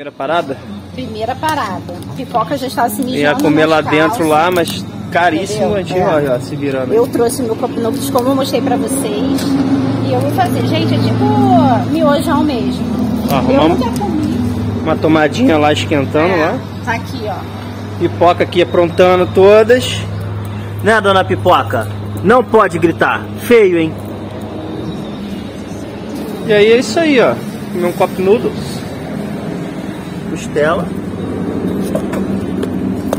Primeira parada? Primeira parada. Pipoca já está se mijando Ia comer lá nas dentro calças. lá, mas caríssimo. A gente, É. olha, ó, se virando. Eu trouxe meu copo novo, como eu mostrei pra vocês. E eu vou fazer. Gente, é tipo miojão mesmo. Ó, eu arrumamos nunca comi. uma tomadinha lá esquentando É, lá. Tá aqui, ó. Pipoca aqui aprontando todas. Né, dona Pipoca? Não pode gritar. Feio, hein? E aí é isso aí, ó. Um copo noodles. Costela.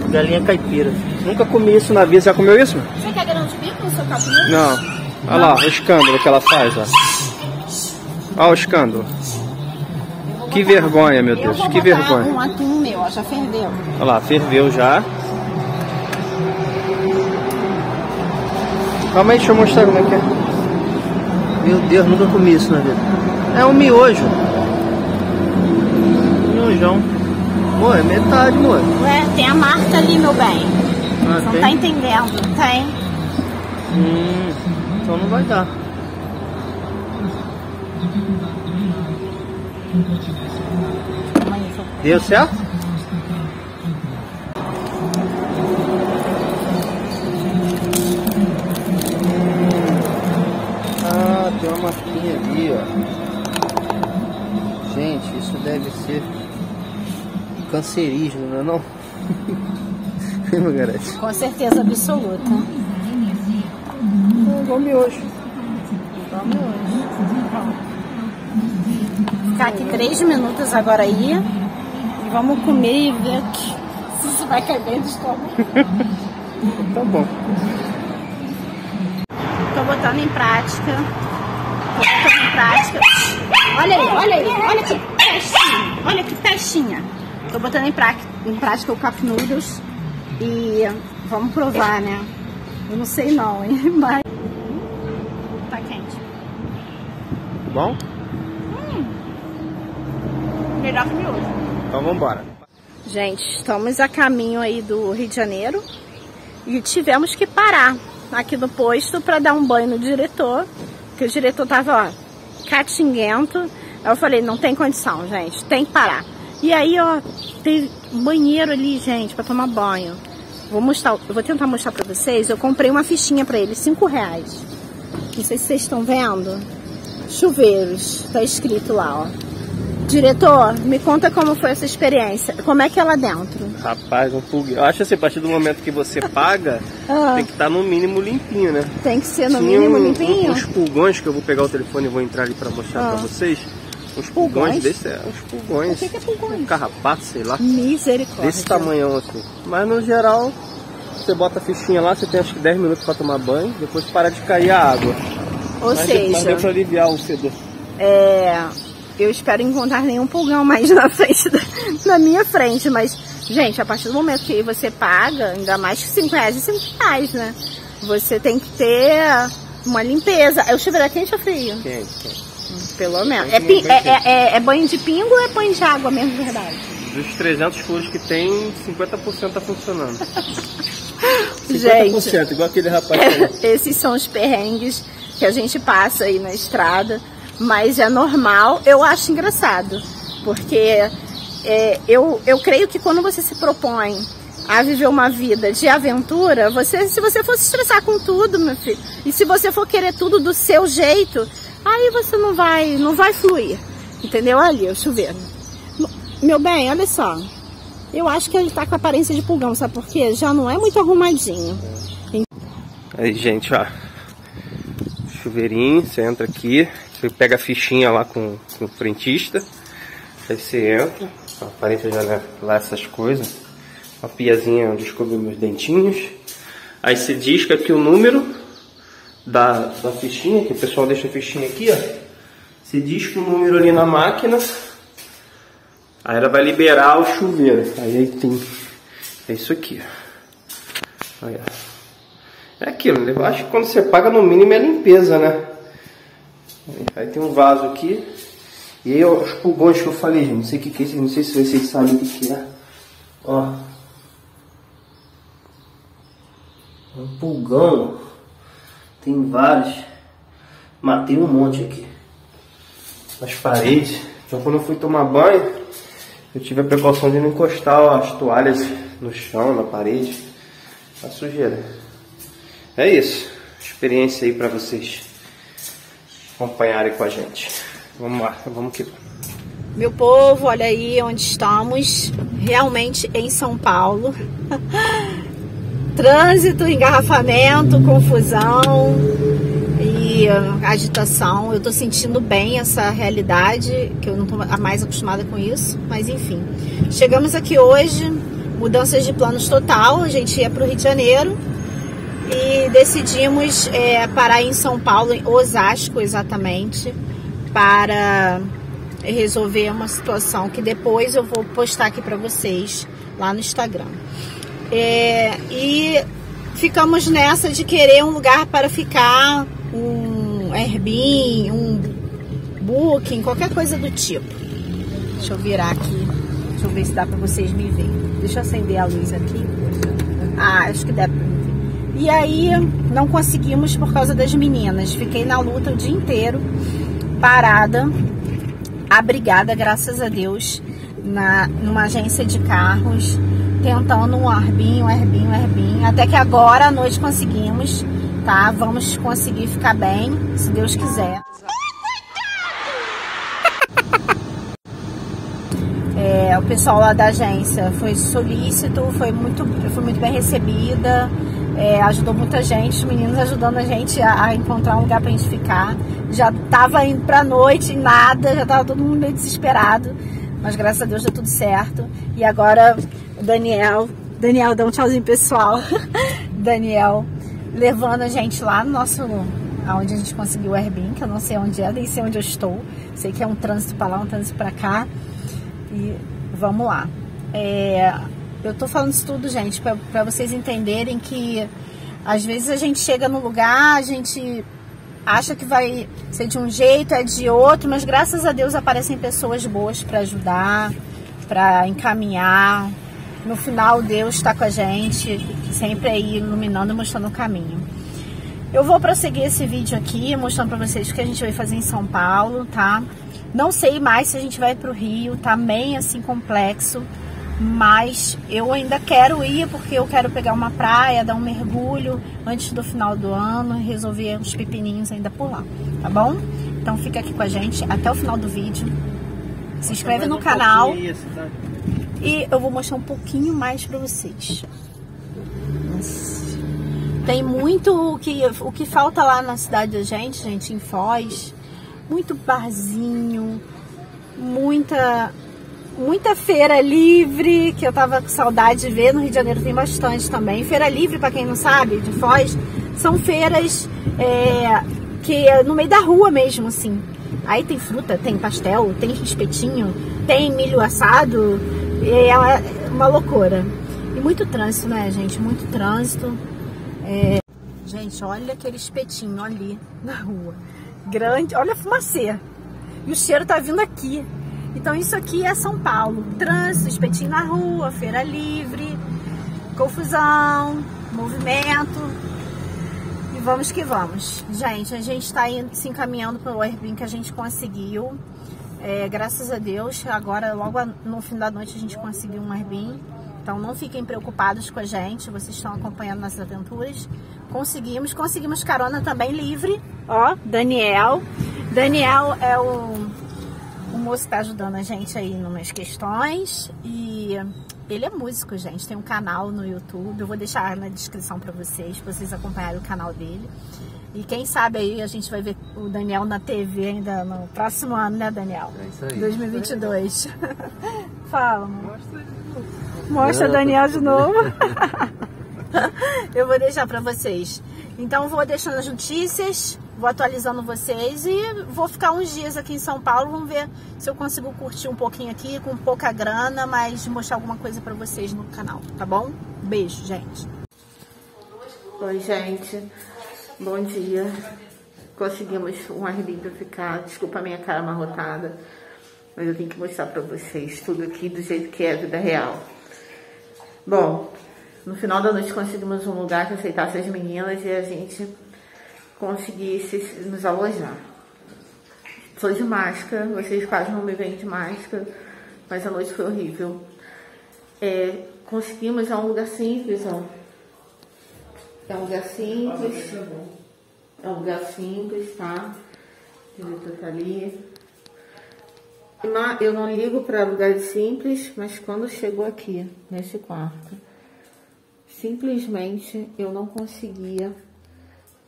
Galinha caipira. Nunca comi isso na vida. Já comeu isso? Você quer grão de bico no seu capim? Não. Olha lá, o escândalo que ela faz, ó. Olha o escândalo. Que vergonha, meu Eu Deus. vou Que botar vergonha. um atum meu, ó, já ferveu. Olha lá, ferveu já. Calma aí, deixa eu mostrar como é que é. Meu Deus, nunca comi isso na vida. É um miojo. Miojão. Pô, é metade, mano. Ué, tem a marca ali, meu bem. Ah, Você não tem? tá entendendo? Tem. Hum, então não vai dar. Deu certo? Cancerígeno, não é não? Com certeza absoluta. É igual miojo. Ficar aqui três minutos agora aí. E vamos comer e ver que- se isso vai cair bem do estômago. Tá bom. Tô botando em prática. Tô botando em prática. Olha aí, olha aí, olha que pestinha. Olha que pestinha. Tô botando em, pra... em prática o Cup Noodles. E vamos provar, né? Eu não sei não, hein? Mas. Tá quente. Bom? Melhor que miojo. Então vambora. Gente, estamos a caminho aí do Rio de Janeiro e tivemos que parar aqui no posto para dar um banho no diretor, que o diretor tava, ó, catinguento. Aí eu falei, não tem condição, gente, tem que parar. E aí, ó, tem um banheiro ali, gente, para tomar banho. Vou mostrar, eu vou tentar mostrar para vocês. Eu comprei uma fichinha para ele, cinco reais. Não sei se vocês estão vendo. Chuveiros, tá escrito lá, ó. Diretor, me conta como foi essa experiência. Como é que é lá dentro? Rapaz, um pulguinho. Eu acho assim, a partir do momento que você paga, Ah, tem que estar no mínimo limpinho, né? tem que ser no Tinha mínimo um- limpinho? uns pulgões que eu vou pegar o telefone e vou entrar ali pra mostrar Ah. pra vocês. Uns Pulgões? desses, é, uns pulgões. O que que é pulgões? Um carrapato, sei lá. Misericórdia. Desse tamanhão assim. Mas no geral, você bota a fichinha lá, você tem acho que 10 minutos pra tomar banho, depois para de cair a água. Ou mas, mas seja, deu pra aliviar o fedor. é, eu espero encontrar nenhum pulgão mais na frente da, na minha frente, mas gente, a partir do momento que você paga, ainda mais que 5 reais e 5 reais, né? Você tem que ter uma limpeza. É o chuveiro quente ou frio? Quente, quente. Pelo menos. É, pi- é, quente. é- é- é banho de pingo ou é banho de água mesmo, de verdade? Dos 300 furos que tem, 50% tá funcionando. 50%, Gente, igual aquele rapaz esses são os perrengues que a gente passa aí na estrada, mas é normal, eu acho engraçado, porque é, eu, eu creio que quando você se propõe a viver uma vida de aventura, você, se você for se estressar com tudo, meu filho, e se você for querer tudo do seu jeito, aí você não vai, não vai fluir, entendeu? Ali, o chuveiro. Meu bem, olha só, eu acho que ele tá com aparência de pulgão, sabe por quê? Já não é muito arrumadinho. Aí, gente, ó. Chuveirinho, você entra aqui, você pega a fichinha lá com, com o frentista. Aí você entra, aparência já leva lá essas coisas. Uma piazinha onde escove meus dentinhos. Aí você disca aqui o número da, da fichinha, que o pessoal deixa a fichinha aqui, ó. Você disca o número ali na máquina. Aí ela vai liberar o chuveiro. Aí, aí tem. É isso aqui, ó. Olha. É aquilo, eu acho que quando você paga no mínimo é limpeza, né? Aí tem um vaso aqui. E aí ó, os pulgões que eu falei, não sei o que, é isso, não sei se vocês sabem o que, que é. Ó. Um pulgão. Tem vários. Matei um monte aqui. Nas paredes. Então quando eu fui tomar banho, Eu tive a precaução de não encostar as toalhas no chão, na parede, a sujeira. É isso. Experiência aí para vocês acompanharem com a gente. Vamos lá, vamos que Meu povo, olha aí onde estamos, realmente em São Paulo. Trânsito, engarrafamento, confusão e uh, agitação. Eu tô sentindo bem essa realidade, que eu não tô mais acostumada com isso, mas enfim. Chegamos aqui hoje, mudanças de planos total, a gente ia para o Rio de Janeiro e decidimos é, parar em São Paulo, em Osasco exatamente, para resolver uma situação que depois eu vou postar aqui para vocês lá no Instagram. É, e ficamos nessa de querer um lugar para ficar, um Airbnb, um Booking, qualquer coisa do tipo. Deixa eu virar aqui, deixa eu ver se dá para vocês me verem. Deixa eu acender a luz aqui. Ah, acho que dá para me ver. E aí não conseguimos por causa das meninas. Fiquei na luta o dia inteiro, parada, abrigada, graças a Deus, na, numa agência de carros tentando um arbinho, um arbinho, até que agora à noite conseguimos, tá? Vamos conseguir ficar bem, se Deus quiser. É, o pessoal lá da agência foi solícito, foi muito, foi muito bem recebida, é, ajudou muita gente, os meninos ajudando a gente a, a encontrar um lugar pra gente ficar. Já tava indo pra noite nada, já tava todo mundo meio desesperado, mas graças a Deus deu tudo certo. E agora Daniel, Daniel, dá um tchauzinho pessoal. Daniel levando a gente lá no nosso aonde a gente conseguiu o Airbnb, que eu não sei onde é, nem sei onde eu estou. Sei que é um trânsito para lá, um trânsito para cá. E vamos lá. É, eu tô falando isso tudo, gente, para vocês entenderem que às vezes a gente chega no lugar, a gente acha que vai ser de um jeito, é de outro, mas graças a Deus aparecem pessoas boas para ajudar, para encaminhar. No final, Deus está com a gente, sempre aí iluminando, mostrando o caminho. Eu vou prosseguir esse vídeo aqui, mostrando para vocês o que a gente vai fazer em São Paulo, tá? Não sei mais se a gente vai para o Rio, tá bem assim complexo, mas eu ainda quero ir porque eu quero pegar uma praia, dar um mergulho antes do final do ano e resolver uns pepininhos ainda por lá, tá bom? Então fica aqui com a gente até o final do vídeo. Se inscreve no canal e eu vou mostrar um pouquinho mais para vocês. Tem muito o que, o que falta lá na cidade da gente, gente, em Foz muito barzinho, muita muita feira livre, que eu tava com saudade de ver, no Rio de Janeiro tem bastante também. Feira livre, para quem não sabe, de Foz, são feiras é, que é no meio da rua mesmo, assim. Aí tem fruta, tem pastel, tem espetinho, tem milho assado, é uma loucura. E muito trânsito, né, gente? Muito trânsito. É... Gente, olha aquele espetinho ali na rua grande. Olha a fumacê. E o cheiro tá vindo aqui. Então isso aqui é São Paulo. Trânsito, espetinho na rua, feira livre, confusão, movimento. E vamos que vamos. Gente, a gente está se encaminhando para o Airbnb que a gente conseguiu. É, graças a Deus, agora logo no fim da noite a gente conseguiu um Airbnb. Então não fiquem preocupados com a gente, vocês estão acompanhando nossas aventuras. Conseguimos, conseguimos carona também livre. Ó, Daniel. Daniel é o, o moço que tá ajudando a gente aí umas questões. E ele é músico, gente. Tem um canal no YouTube. Eu vou deixar na descrição para vocês, pra vocês acompanharem o canal dele. E quem sabe aí a gente vai ver o Daniel na TV ainda no próximo ano, né, Daniel? É isso aí. 2022. Fala, amor. Mostra o Daniel de novo. eu vou deixar para vocês. Então vou deixando as notícias, vou atualizando vocês e vou ficar uns dias aqui em São Paulo. Vamos ver se eu consigo curtir um pouquinho aqui com pouca grana, mas mostrar alguma coisa para vocês no canal, tá bom? Beijo, gente. Oi, gente. Bom dia. Conseguimos um pra ficar. Desculpa a minha cara amarrotada, mas eu tenho que mostrar para vocês tudo aqui do jeito que é a vida real. Bom, no final da noite conseguimos um lugar que aceitasse as meninas e a gente conseguisse nos alojar. Sou de máscara, vocês quase não me veem de máscara. mas a noite foi horrível. É, conseguimos, é um lugar simples, ó. É um lugar simples. É um lugar simples, tá? Diretor tá ali. Eu não ligo para lugares simples, mas quando chegou aqui, nesse quarto, simplesmente eu não conseguia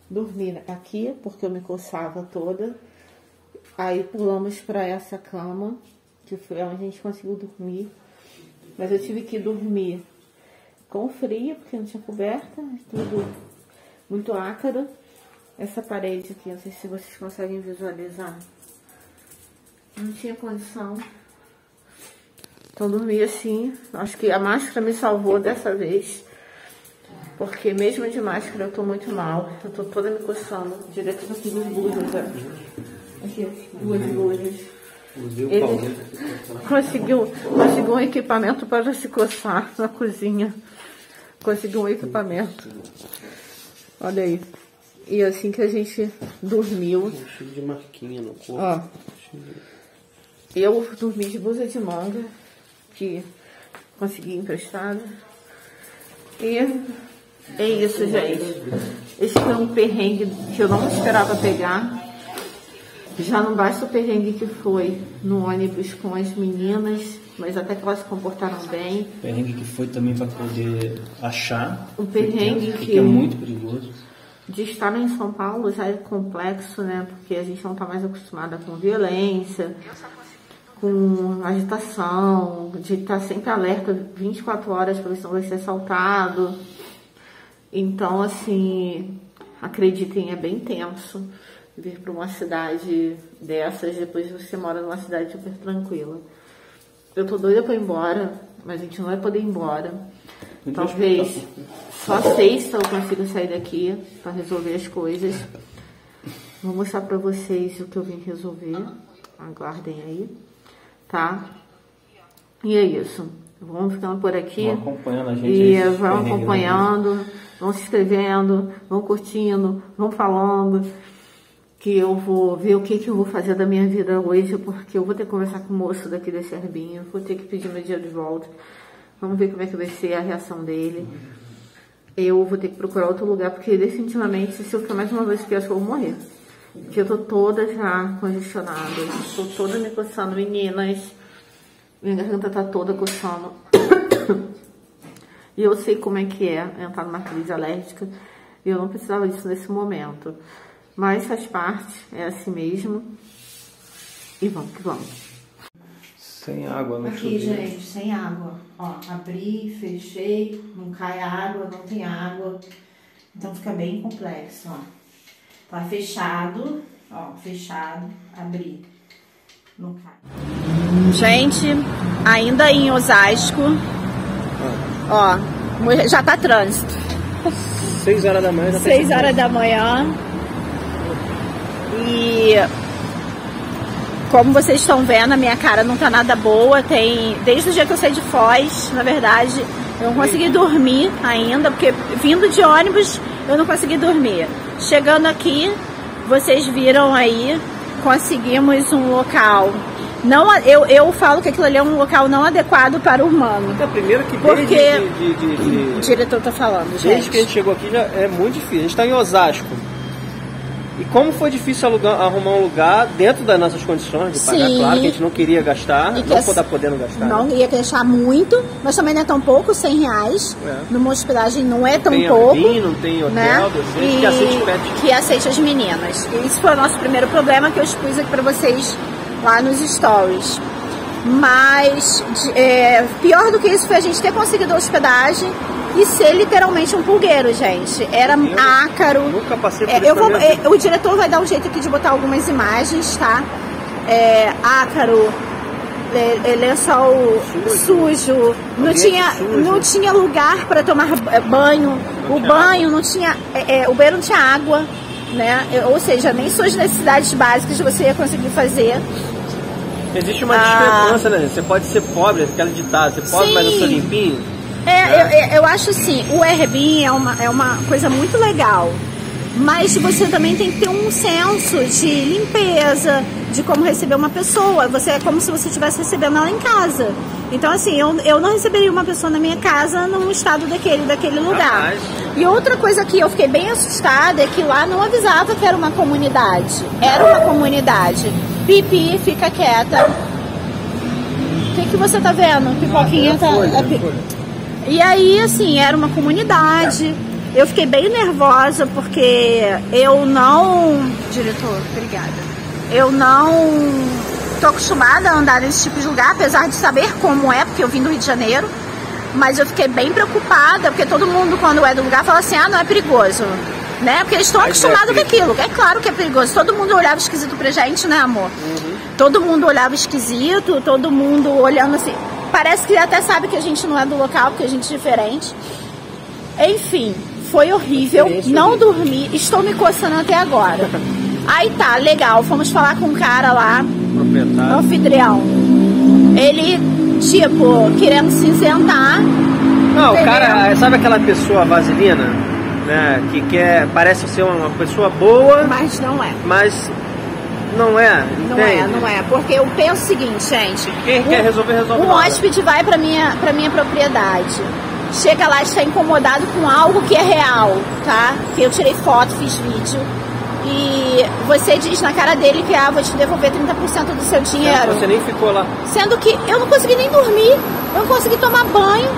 dormir aqui, porque eu me coçava toda. Aí pulamos para essa cama, que foi onde a gente conseguiu dormir. Mas eu tive que dormir com frio, porque não tinha coberta, tudo muito ácaro. Essa parede aqui, não sei se vocês conseguem visualizar. Não tinha condição. Então dormi assim. Acho que a máscara me salvou dessa vez. Porque mesmo de máscara eu tô muito mal. Eu tô toda me coçando. Direto aqui duas blusas, Aqui, duas. Ele conseguiu, conseguiu um equipamento para se coçar na cozinha. Conseguiu um equipamento. Olha aí. E assim que a gente dormiu. Cheio de marquinha no corpo. Ó. Eu dormi de blusa de manga, que consegui emprestada. E é isso, gente. Esse foi um perrengue que eu não esperava pegar. Já não basta o perrengue que foi no ônibus com as meninas, mas até que elas se comportaram bem. O perrengue que foi também para poder achar. O perrengue que, que é muito perigoso. De estar em São Paulo já é complexo, né? Porque a gente não está mais acostumada com violência, com agitação, de estar sempre alerta 24 horas para se não vai ser assaltado. Então, assim, acreditem, é bem tenso vir para uma cidade dessas, depois você mora numa cidade super tranquila. Eu tô doida para ir embora, mas a gente não vai poder ir embora. Talvez só sexta eu consiga sair daqui para resolver as coisas. Vou mostrar para vocês o que eu vim resolver. Aguardem aí, tá? E é isso. Vamos ficando por aqui. Vão acompanhando a gente. E vão acompanhando, vão se inscrevendo, vão curtindo, vão falando que eu vou ver o que, que eu vou fazer da minha vida hoje, porque eu vou ter que conversar com o moço daqui desse herbinho, vou ter que pedir meu dia de volta. Vamos ver como é que vai ser a reação dele. Eu vou ter que procurar outro lugar, porque definitivamente, se eu ficar mais uma vez aqui, eu acho que eu vou morrer. Porque eu tô toda já congestionada, tô toda me coçando, meninas. Minha garganta tá toda coçando. E eu sei como é que é entrar numa crise alérgica. E eu não precisava disso nesse momento. Mas faz parte, é assim mesmo. E vamos que vamos. Sem água no Aqui, chuveiro. gente, sem água. Ó, abri, fechei, não cai água, não tem água. Então fica bem complexo, ó. Tá fechado, ó, fechado, abri. Não cai. Gente, ainda em Osasco, ó, já tá trânsito. 6 horas da manhã já tá 6 horas da manhã. E como vocês estão vendo, a minha cara não tá nada boa. Tem desde o dia que eu saí de Foz, na verdade, eu não consegui dormir ainda, porque vindo de ônibus eu não consegui dormir. Chegando aqui, vocês viram aí, conseguimos um local. Não, eu, eu falo que aquilo ali é um local não adequado para o humano. É, primeiro que Porque- desde de, de, de- O diretor tá falando, desde gente. que a gente chegou aqui já é muito difícil. A gente está em Osasco. E como foi difícil alugar- arrumar um lugar dentro das nossas condições de pagar, Sim. claro que a gente não queria gastar, E que não as- está podendo gastar. Não ia deixar muito, mas também não é tão pouco, 100 reais. É. Numa hospedagem não é tão tem pouco. Não tem hotel, né? docente, que aceite pet. que aceite as meninas. E esse foi o nosso primeiro problema que eu expus aqui pra vocês lá nos stories. Mas é, pior do que isso foi a gente ter conseguido a hospedagem e ser literalmente um pulgueiro, gente. Era Eu ácaro. Nunca passei por É, eu vou, é, o diretor vai dar um jeito aqui de botar algumas imagens, tá? É, ácaro, é, é, lençol sujo, não tinha, sujo. não tinha lugar para tomar é, banho, o banho não tinha, é, é, o banheiro não tinha água, né? Ou seja, nem suas necessidades básicas você ia conseguir fazer. Existe uma Ah. discrepância, né? Você pode ser pobre, aquela ditada, você pode, Sim. mas eu sou limpinho. É, eu, eu- eu acho assim, o Airbnb é uma, é uma coisa muito legal. Mas você também tem que ter um senso de limpeza, de como receber uma pessoa. Você é como se você estivesse recebendo ela em casa. Então, assim, eu, eu não receberia uma pessoa na minha casa num estado daquele, daquele lugar. E outra coisa que eu fiquei bem assustada é que lá não avisava que era uma comunidade. Era uma comunidade. Pipi, fica quieta. O que, que você tá vendo? Pipoquinha tá. E aí, assim, era uma comunidade. Eu fiquei bem nervosa porque eu não. Diretor, obrigada. Eu não tô acostumada a andar nesse tipo de lugar, apesar de saber como é, porque eu vim do Rio de Janeiro. Mas eu fiquei bem preocupada, porque todo mundo, quando é do lugar, fala assim: ah, não é perigoso. Né? Porque eles estão acostumados com aquilo. É claro que é perigoso. Todo mundo olhava esquisito pra gente, né, amor? Uhum. Todo mundo olhava esquisito, todo mundo olhando assim. Parece que até sabe que a gente não é do local, porque a gente é diferente. Enfim, foi horrível. Não dormi. Estou me coçando até agora. Aí tá, legal. Fomos falar com um cara lá. Proprietário. Anfitrião. Ele, tipo, querendo se isentar. Não, o cara, sabe aquela pessoa vaselina? Né, que quer, parece ser uma pessoa boa. Mas não é. Mas não é, Não é, não é. Porque eu penso o seguinte, gente. Quem um, quer resolver, resolve. Um hóspede vai pra minha, pra minha propriedade. Chega lá e está incomodado com algo que é real, tá? Que eu tirei foto, fiz vídeo e você diz na cara dele que ah, vou te devolver 30% do seu dinheiro. Você nem ficou lá. Sendo que eu não consegui nem dormir, eu não consegui tomar banho.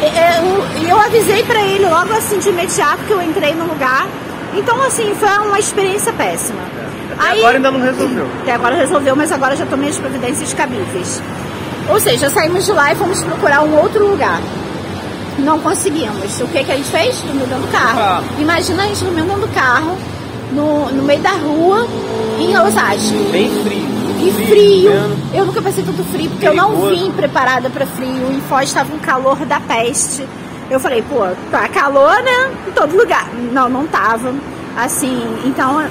E eu, eu, avisei para ele logo assim de imediato que eu entrei no lugar. Então, assim, foi uma experiência péssima. Até Aí, agora ainda não resolveu. Até agora resolveu, mas agora já tomei as providências cabíveis. Ou seja, saímos de lá e fomos procurar um outro lugar. Não conseguimos. O que, que a gente fez? Dormiu dentro do carro. Imagina a gente dormindo dentro do carro no, no meio da rua, em Osasco. Bem frio. E frio. frio. Eu nunca passei tanto frio, porque Perigoso. eu não vim preparada para frio. Em Foz estava um calor da peste. Eu falei, pô, tá calor, né? Em todo lugar. Não, não tava. Assim, então,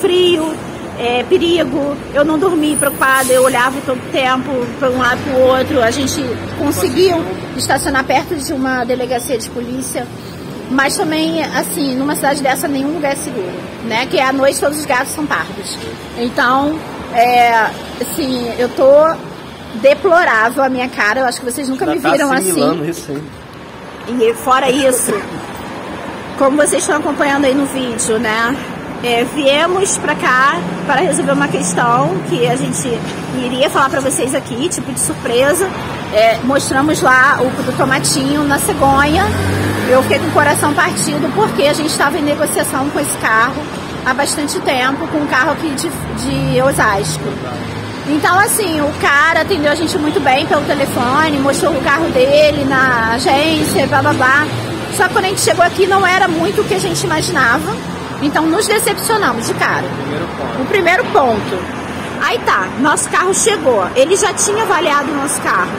frio, é, perigo. Eu não dormi preocupada, eu olhava todo tempo para um lado para o outro. A gente conseguiu estacionar perto de uma delegacia de polícia. Mas também, assim, numa cidade dessa, nenhum lugar é seguro, né? Que à noite todos os gatos são pardos. Então, é, assim, eu tô deplorável a minha cara. Eu acho que vocês nunca Já me tá viram tá assim. E fora isso, como vocês estão acompanhando aí no vídeo, né? É, viemos para cá para resolver uma questão que a gente iria falar para vocês aqui, tipo de surpresa. É, mostramos lá o do tomatinho na cegonha. Eu fiquei com o coração partido porque a gente estava em negociação com esse carro há bastante tempo, com um carro aqui de, de Osasco. Então, assim, o cara atendeu a gente muito bem pelo telefone, mostrou o carro dele na agência, blá blá blá. Só que quando a gente chegou aqui não era muito o que a gente imaginava. Então nos decepcionamos de cara. Primeiro o primeiro ponto. Aí tá, nosso carro chegou. Ele já tinha avaliado o nosso carro.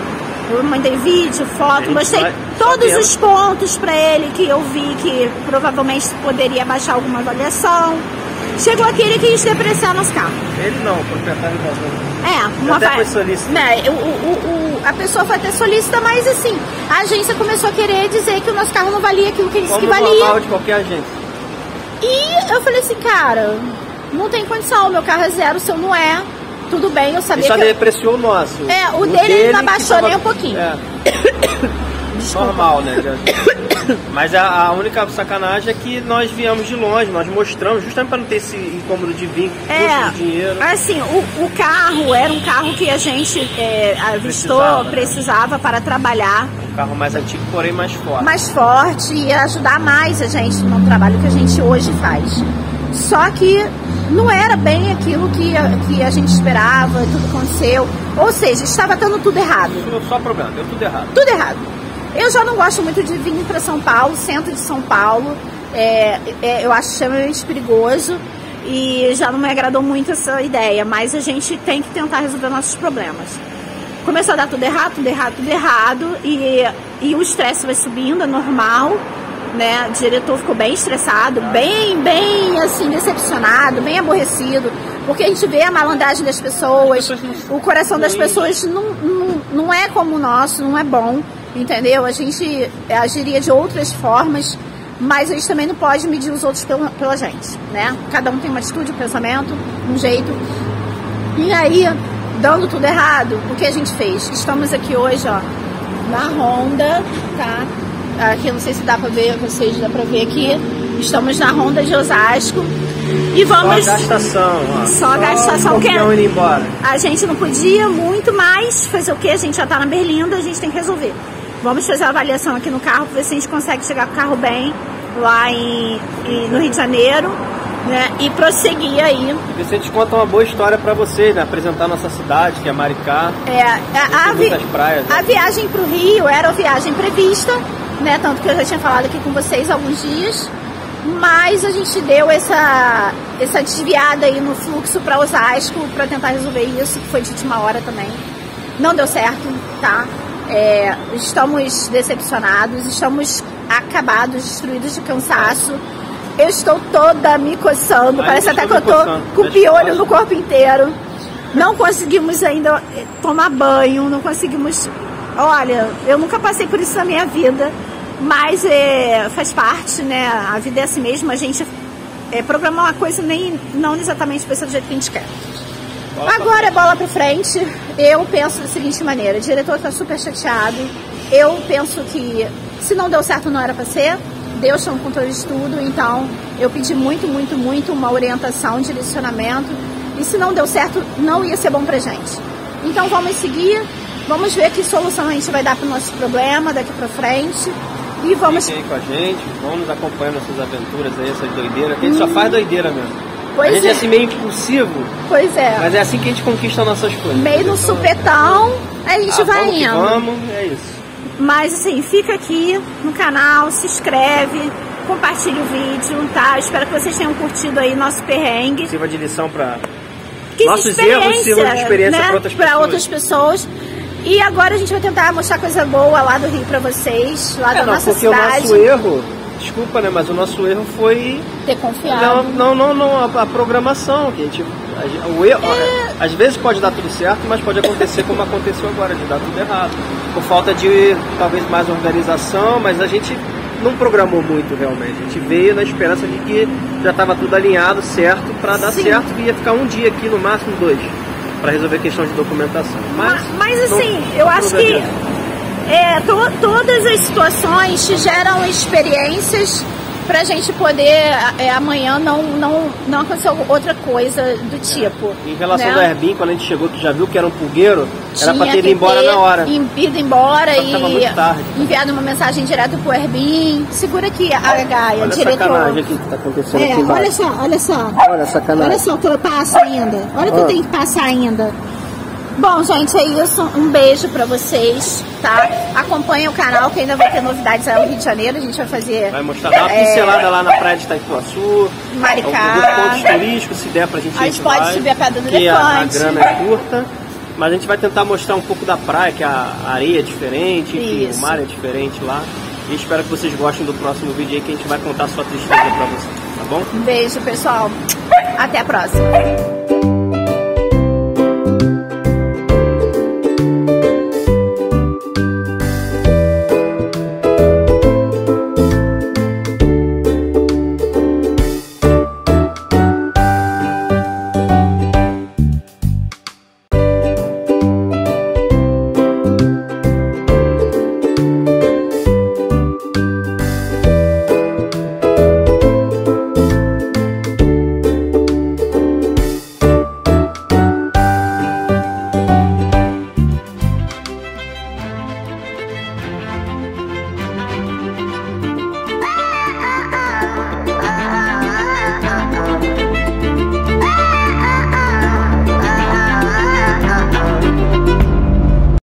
Eu mandei vídeo, foto, mostrei todos os pontos para ele que eu vi que provavelmente poderia baixar alguma avaliação. Chegou aqui, ele quis depreciar nosso carro. Ele não, o proprietário da É, uma até foi solícita. Né, o, o, o, a pessoa foi até solícita, mas assim, a agência começou a querer dizer que o nosso carro não valia aquilo que ele disse que valia. Como de qualquer agência. E eu falei assim, cara, não tem condição, meu carro é zero, o seu não é. Tudo bem, eu sabia Ele só que... depreciou o nosso. É, o, o dele, dele não abaixou tava... nem um pouquinho. É. Normal, né? Mas a, a, única sacanagem é que nós viemos de longe, nós mostramos, justamente para não ter esse incômodo de vir, é, de dinheiro. Assim, o, o, carro era um carro que a gente é, avistou, precisava, né? precisava para trabalhar. Um carro mais antigo, porém mais forte. Mais forte e ajudar mais a gente no trabalho que a gente hoje faz. Só que não era bem aquilo que, que a gente esperava, tudo aconteceu. Ou seja, estava dando tudo errado. Só problema, deu tudo errado. Tudo errado. Eu já não gosto muito de vir para São Paulo, centro de São Paulo. É, é, eu acho extremamente perigoso e já não me agradou muito essa ideia, mas a gente tem que tentar resolver nossos problemas. Começou a dar tudo errado, tudo errado, tudo errado e, e o estresse vai subindo, é normal né? O diretor ficou bem estressado, bem, bem assim, decepcionado, bem aborrecido, porque a gente vê a malandragem das pessoas, o coração das pessoas não, não, não é como o nosso, não é bom, entendeu? A gente agiria de outras formas, mas a gente também não pode medir os outros pela, pela gente, né? Cada um tem uma atitude, um pensamento, um jeito. E aí, dando tudo errado, o que a gente fez? Estamos aqui hoje, ó, na Honda, tá? Aqui, não sei se dá pra ver, vocês dá pra ver aqui. Estamos na Honda de Osasco. E vamos. Só a gastação, ó. Só a gastação, que indo embora. a gente não podia muito mais fazer o que? A gente já tá na Berlinda, a gente tem que resolver. Vamos fazer a avaliação aqui no carro pra ver se a gente consegue chegar com o carro bem lá em, em- no Rio de Janeiro, né? E prosseguir aí. E gente conta uma boa história pra vocês, né? Apresentar nossa cidade, que é Maricá. É, a, a, vi- praias, né? a viagem pro Rio era a viagem prevista, né? Tanto que eu já tinha falado aqui com vocês há alguns dias. Mas a gente deu essa, essa desviada aí no fluxo para Osasco para tentar resolver isso, que foi de última hora também. Não deu certo, tá? É, estamos decepcionados, estamos acabados, destruídos de cansaço. Eu estou toda me coçando, parece até que estou eu coçando. com Deixa piolho no corpo inteiro. Não conseguimos ainda eh, tomar banho, não conseguimos. Olha, eu nunca passei por isso na minha vida, mas é, faz parte, né? A vida é assim mesmo, a gente é, programar uma coisa nem não exatamente ser do jeito que a gente quer. Agora é bola pra frente. Eu penso da seguinte maneira: o diretor tá super chateado. Eu penso que se não deu certo, não era pra ser. Deus está no controle de tudo, então eu pedi muito, muito, muito uma orientação, um direcionamento. E se não deu certo, não ia ser bom pra gente. Então vamos seguir, vamos ver que solução a gente vai dar pro nosso problema daqui pra frente. E vamos. Fiquem aí com a gente, vão nos acompanhando nessas aventuras aí, essas doideiras, que a gente só faz doideira mesmo. Hum. Pois a gente é. é. assim meio impulsivo, Pois é. mas é assim que a gente conquista nossas coisas. Meio no supetão, a gente Ah, vai vamos indo. Vamos, é isso. Mas assim, fica aqui no canal, se inscreve, compartilha o vídeo, tá? Espero que vocês tenham curtido aí nosso perrengue. Sirva de lição. Que Nossos erros sirvam de experiência né? pra outras pra pessoas. outras pessoas. E agora a gente vai tentar mostrar coisa boa lá do Rio pra vocês, lá É, da não, nossa porque cidade. o nosso erro, desculpa, né? Mas o nosso erro foi. Ter confiado. Não, não, não, não a, a programação. Que a gente, a o erro, É. Às vezes pode dar tudo certo, mas pode acontecer como aconteceu agora, de dar tudo errado. Por falta de talvez mais organização, mas a gente não programou muito realmente. A gente veio na esperança de que já estava tudo alinhado, certo, para dar Sim. certo, que ia ficar um dia aqui, no máximo dois, para resolver questão de documentação. Mas, Ma- Mas não- assim, eu não acho que. É, to- todas as situações te geram experiências pra gente poder é, amanhã não, não, não acontecer outra coisa do tipo. Em relação né? ao Airbnb, quando a gente chegou, que já viu que era um pulgueiro, era para ter ido embora na hora. Ido embora e enviado uma mensagem direto pro Airbnb. Segura aqui a Gaia, Olha a diretor. sacanagem aqui que tá acontecendo É, aqui embaixo. olha só, olha só. Olha a sacanagem. Olha só o que eu passo ainda. Olha o que eu Ah. tenho que passar ainda. Bom, gente, é isso. Um beijo pra vocês, tá? Acompanha o canal que ainda vai ter novidades aí no Rio de Janeiro. A gente vai fazer Vai mostrar, dar uma É. pincelada lá na praia de Itaipuaçu. Maricá. Alguns pontos turísticos, se der pra gente A gente pode vai, subir a Pedra do que a, a Elefante. grana é curta. Mas a gente vai tentar mostrar um pouco da praia, que a areia é diferente, que o mar é diferente lá. E espero que vocês gostem do próximo vídeo aí, que a gente vai contar a sua tristeza pra vocês, tá bom? Um beijo, pessoal. Até a próxima.